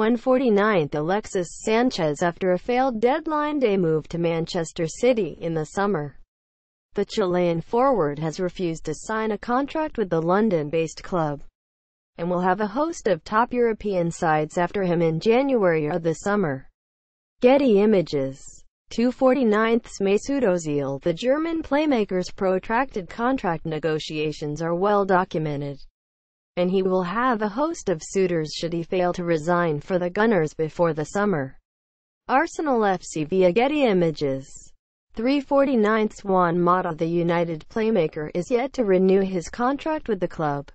149th Alexis Sanchez after a failed deadline day move to Manchester City in the summer. The Chilean forward has refused to sign a contract with the London-based club, and will have a host of top European sides after him in January or the summer. Getty Images 249th Mesut Ozil The German playmaker's protracted contract negotiations are well documented and he will have a host of suitors should he fail to resign for the Gunners before the summer. Arsenal FC via Getty Images 349th Juan Mata The United playmaker is yet to renew his contract with the club.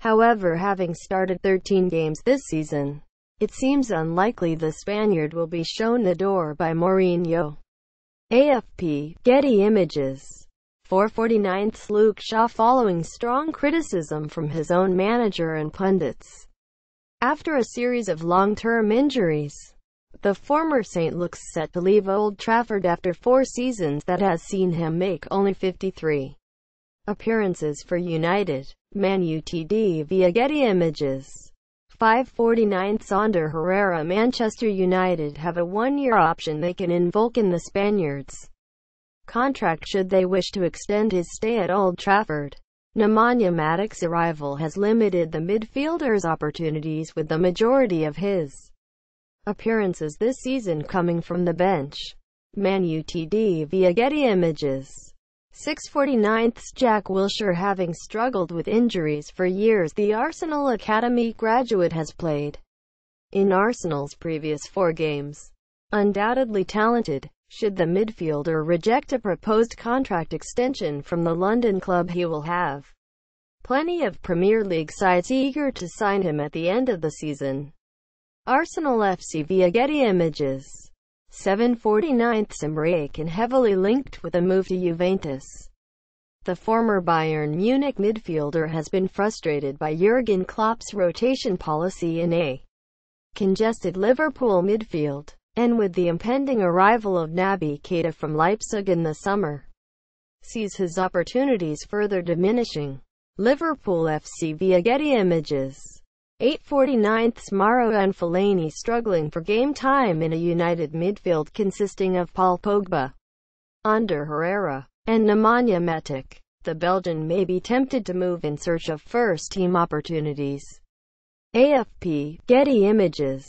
However having started 13 games this season, it seems unlikely the Spaniard will be shown the door by Mourinho. AFP, Getty Images 449th Luke Shaw following strong criticism from his own manager and pundits. After a series of long-term injuries, the former Saint looks set to leave Old Trafford after four seasons that has seen him make only 53 appearances for United. Man UTD via Getty Images 549th Ander Herrera Manchester United have a one-year option they can invoke in the Spaniards contract should they wish to extend his stay at Old Trafford. Nemanja Matic's arrival has limited the midfielder's opportunities with the majority of his appearances this season coming from the bench. Man UTD via Getty Images 649th Jack Wilshere having struggled with injuries for years the Arsenal Academy graduate has played in Arsenal's previous four games. Undoubtedly talented, should the midfielder reject a proposed contract extension from the London club he will have plenty of Premier League sides eager to sign him at the end of the season. Arsenal FC via Getty Images 749th Emre Can heavily linked with a move to Juventus. The former Bayern Munich midfielder has been frustrated by Jurgen Klopp's rotation policy in a congested Liverpool midfield and with the impending arrival of Naby Keita from Leipzig in the summer, sees his opportunities further diminishing. Liverpool FC via Getty Images 849th Marouane Fellaini struggling for game time in a United midfield consisting of Paul Pogba, Ander Herrera, and Nemanja Matic. The Belgian may be tempted to move in search of first-team opportunities. AFP, Getty Images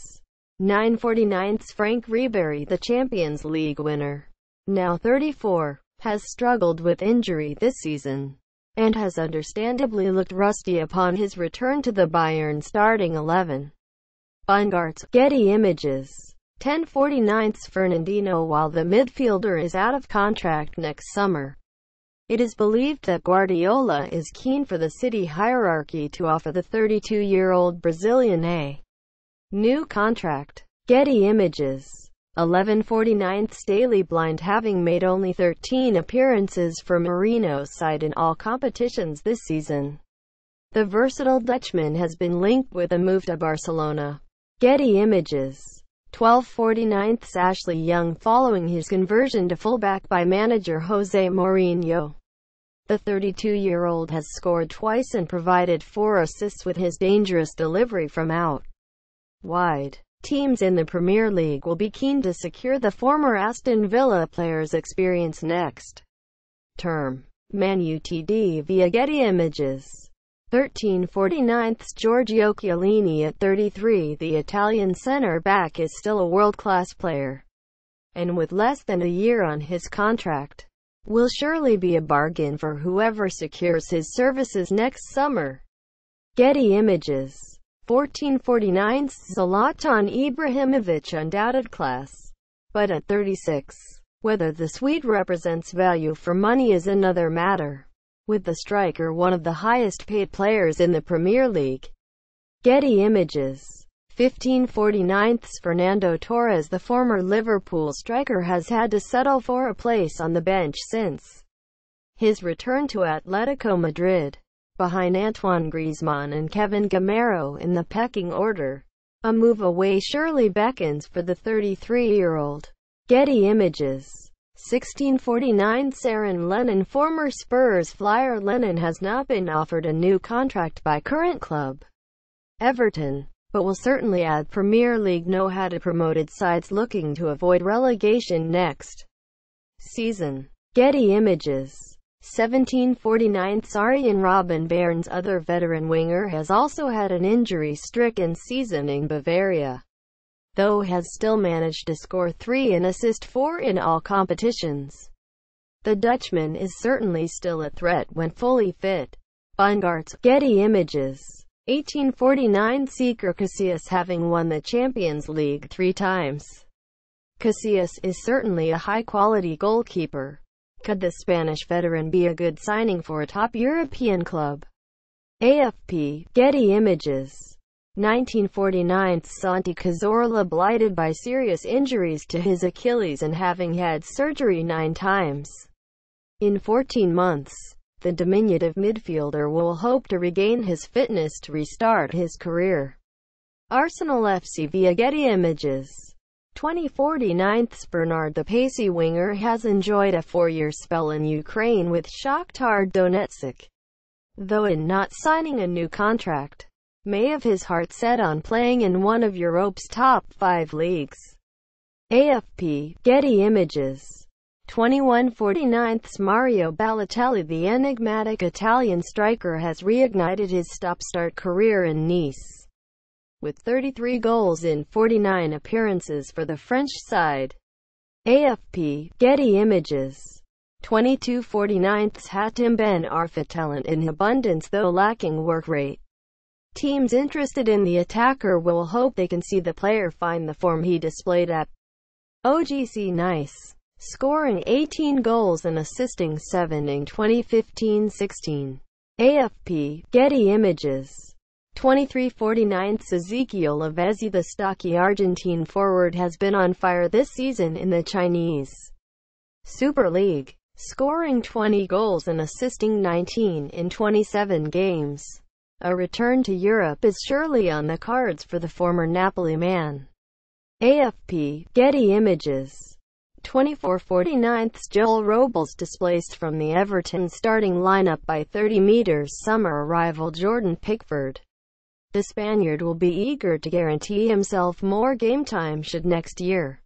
949th Frank Ribéry the Champions League winner, now 34, has struggled with injury this season, and has understandably looked rusty upon his return to the Bayern starting 11. Bongarts, Getty Images 1049th Fernandinho While the midfielder is out of contract next summer, it is believed that Guardiola is keen for the city hierarchy to offer the 32-year-old Brazilian a New contract. Getty Images. 1149th Daley Blind having made only 13 appearances for Mourinho's side in all competitions this season. The versatile Dutchman has been linked with a move to Barcelona. Getty Images. 1249th Ashley Young following his conversion to fullback by manager Jose Mourinho. The 32-year-old has scored twice and provided four assists with his dangerous delivery from out wide. Teams in the Premier League will be keen to secure the former Aston Villa player's experience next term. Man UTD via Getty Images 1349th Giorgio Chiellini at 33 The Italian centre-back is still a world-class player, and with less than a year on his contract, will surely be a bargain for whoever secures his services next summer. Getty Images 1449 Zlatan Ibrahimovic undoubted class. But at 36, whether the Swede represents value for money is another matter. With the striker one of the highest paid players in the Premier League. Getty Images 1549 Fernando Torres The former Liverpool striker has had to settle for a place on the bench since his return to Atletico Madrid behind Antoine Griezmann and Kevin Gameiro in the pecking order. A move away surely beckons for the 33-year-old. Getty Images 1649 Aaron Lennon Former Spurs flyer Lennon has not been offered a new contract by current club, Everton, but will certainly add Premier League know-how to promoted sides looking to avoid relegation next season. Getty Images 1749 Arjen Robben Bayern's other veteran winger has also had an injury-stricken season in Bavaria though has still managed to score three and assist four in all competitions. The Dutchman is certainly still a threat when fully fit. Bongarts, Getty Images 1849 Iker Casillas having won the Champions League three times. Casillas is certainly a high-quality goalkeeper. Could the Spanish veteran be a good signing for a top European club? AFP, Getty Images 1949 Santi Cazorla blighted by serious injuries to his Achilles and having had surgery nine times. In 14 months, the diminutive midfielder will hope to regain his fitness to restart his career. Arsenal FC via Getty Images 2049 Bernard the pacey winger has enjoyed a four-year spell in Ukraine with Shakhtar Donetsk, though in not signing a new contract may have his heart set on playing in one of Europe's top five leagues. AFP, Getty Images. 2149 Mario Balotelli The enigmatic Italian striker has reignited his stop-start career in Nice, with 33 goals in 49 appearances for the French side. AFP, Getty Images 2249 Hatem Ben Arfa talent in abundance though lacking work rate. Teams interested in the attacker will hope they can see the player find the form he displayed at OGC Nice, scoring 18 goals and assisting 7 in 2015-16. AFP, Getty Images 2349 Ezequiel Lavezzi The stocky Argentine forward has been on fire this season in the Chinese Super League, scoring 20 goals and assisting 19 in 27 games. A return to Europe is surely on the cards for the former Napoli man. AFP, Getty Images 2449 Joel Robles displaced from the Everton starting lineup by 30 meters summer arrival Jordan Pickford. The Spaniard will be eager to guarantee himself more game time should next year.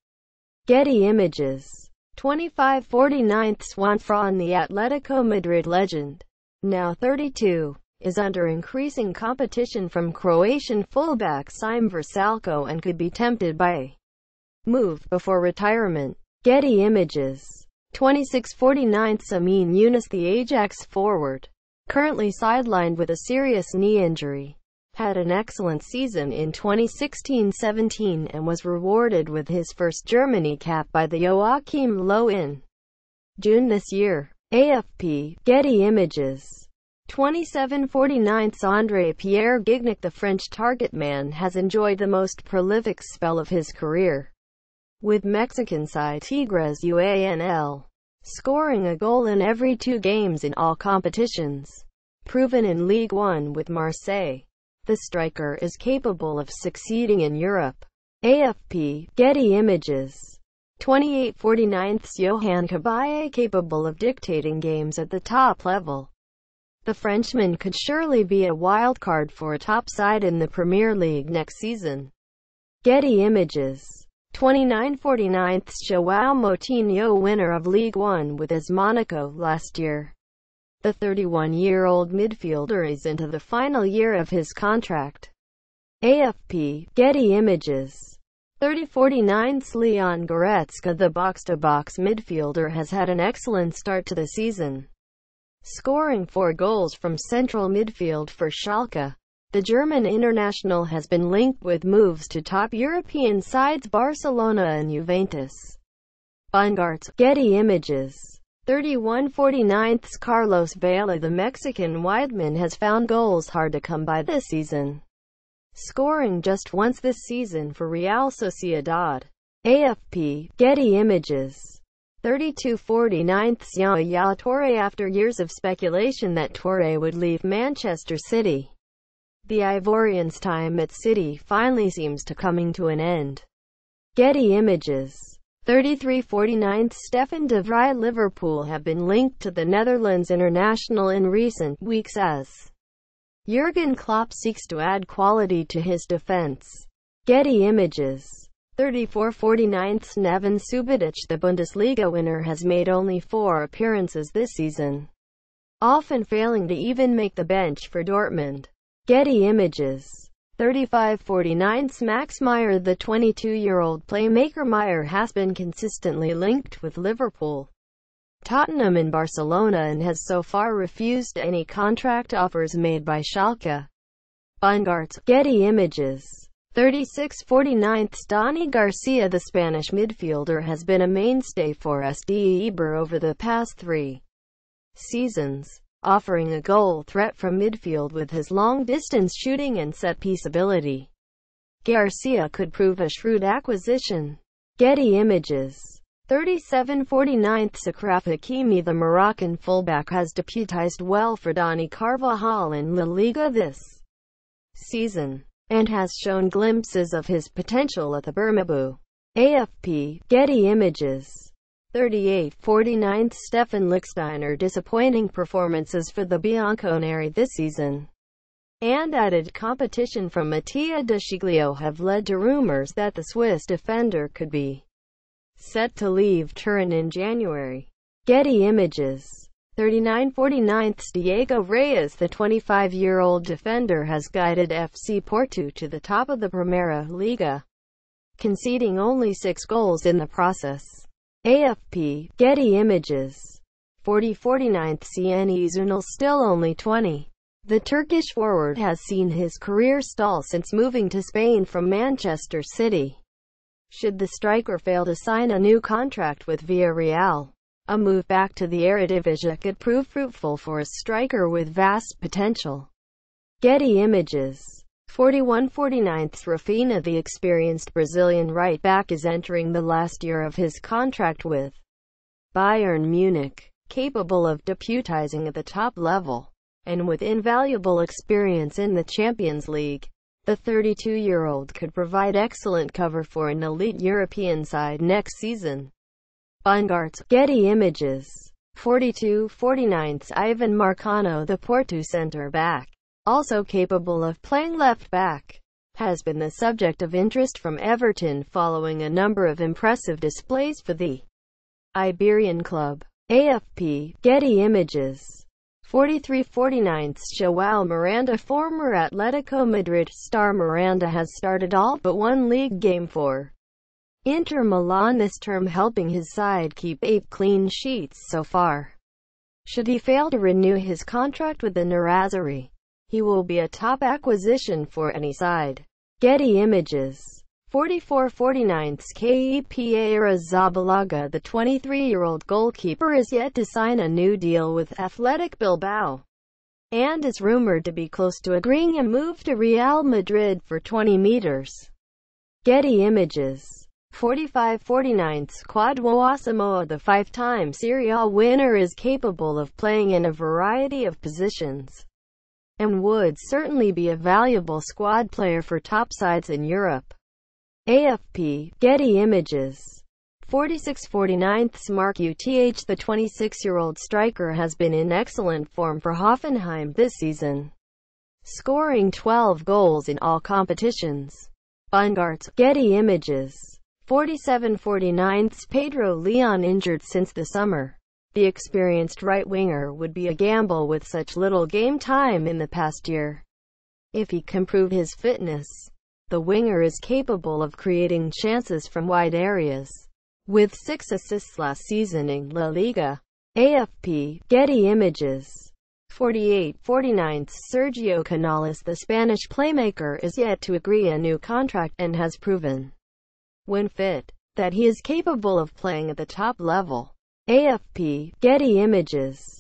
Getty Images 2549 Juan Fran the Atletico Madrid legend, now 32 is under increasing competition from Croatian fullback Sime Vrsaljko and could be tempted by a move before retirement. Getty Images 2649 Amin Younes the Ajax forward, currently sidelined with a serious knee injury, had an excellent season in 2016-17 and was rewarded with his first Germany cap by the Joachim Low in June this year. AFP, Getty Images 2749 Andre Pierre Gignac the French target man has enjoyed the most prolific spell of his career, with Mexican side Tigres UANL, scoring a goal in every two games in all competitions. Proven in League One with Marseille, the striker is capable of succeeding in Europe. AFP, Getty Images 2849 Johan Cabaye capable of dictating games at the top level. The Frenchman could surely be a wild card for a top side in the Premier League next season. Getty Images 2949 Joao Moutinho winner of League One with his Monaco last year. The 31-year-old midfielder is into the final year of his contract. AFP, Getty Images 3049 Leon Goretzka The box-to-box -box midfielder has had an excellent start to the season scoring four goals from central midfield for Schalke. The German international has been linked with moves to top European sides Barcelona and Juventus. Bongarts, Getty Images 3149 Carlos Vela The Mexican wideman has found goals hard to come by this season, scoring just once this season for Real Sociedad. AFP, Getty Images 32-49 Yaya Toure After years of speculation that Toure would leave Manchester City, the Ivorian's time at City finally seems to coming to an end. Getty Images 33-49 Stefan de Vrij Liverpool have been linked to the Netherlands international in recent weeks as Jurgen Klopp seeks to add quality to his defense. Getty Images 34-49 Neven Subotic The Bundesliga winner has made only four appearances this season, often failing to even make the bench for Dortmund. Getty Images 35-49 Max Meyer The 22-year-old playmaker Meyer has been consistently linked with Liverpool, Tottenham and Barcelona and has so far refused any contract offers made by Schalke. Bongarts, Getty Images 36-49 Dani Garcia The Spanish midfielder has been a mainstay for SD Eibar over the past three seasons offering a goal threat from midfield with his long-distance shooting and set-piece ability. Garcia could prove a shrewd acquisition. Getty Images 37-49 Achraf Hakimi The Moroccan fullback has deputized well for Dani Carvajal in La Liga this season, and has shown glimpses of his potential at the Bernabeu. AFP, Getty Images 38-49 Stefan Lichtsteiner disappointing performances for the Bianconeri this season and added competition from Mattia De Sciglio have led to rumors that the Swiss defender could be set to leave Turin in January. Getty Images 39-49 Diego Reyes The 25-year-old defender has guided FC Porto to the top of the Primeira Liga, conceding only six goals in the process. AFP, Getty Images 40-49 Enes Unal still only 20. The Turkish forward has seen his career stall since moving to Spain from Manchester City. Should the striker fail to sign a new contract with Villarreal, a move back to the Eredivisie could prove fruitful for a striker with vast potential. Getty Images 41-49 Rafinha The experienced Brazilian right-back is entering the last year of his contract with Bayern Munich, capable of deputizing at the top level, and with invaluable experience in the Champions League. The 32-year-old could provide excellent cover for an elite European side next season. Bongarts, Getty Images 42-49 Ivan Marcano The Porto centre-back also capable of playing left-back, has been the subject of interest from Everton following a number of impressive displays for the Iberian club. AFP, Getty Images 43-49 Joao Miranda Former Atletico Madrid star Miranda has started all but one league game for Inter Milan this term helping his side keep eight clean sheets so far. Should he fail to renew his contract with the Nerazzurri, he will be a top acquisition for any side. Getty Images. 44-49 KEPA Arrizabalaga The 23-year-old goalkeeper is yet to sign a new deal with Athletic Bilbao. And is rumored to be close to agreeing a move to Real Madrid for 20 meters. Getty Images. 45-49 Kwadwo Asamoah The five-time Serie A winner is capable of playing in a variety of positions and would certainly be a valuable squad player for top sides in Europe. AFP, Getty Images 46-49 Mark UTH The 26-year-old striker has been in excellent form for Hoffenheim this season, scoring 12 goals in all competitions. Bongarts, Getty Images 47-49 Pedro Leon injured since the summer. The experienced right-winger would be a gamble with such little game time in the past year. If he can prove his fitness, the winger is capable of creating chances from wide areas. With six assists last season in La Liga, AFP, Getty Images 48-49 Sergio Canales The Spanish playmaker is yet to agree a new contract and has proven, when fit, that he is capable of playing at the top level. AFP, Getty Images